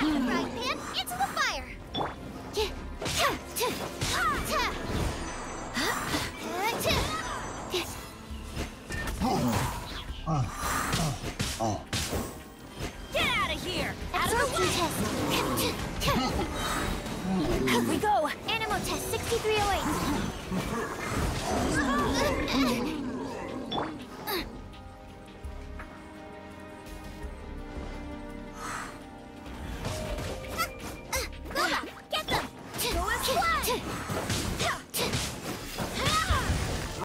Out of the frying pan, into the fire! Get out of here! Absorption test! We go! Animal test 6308! What?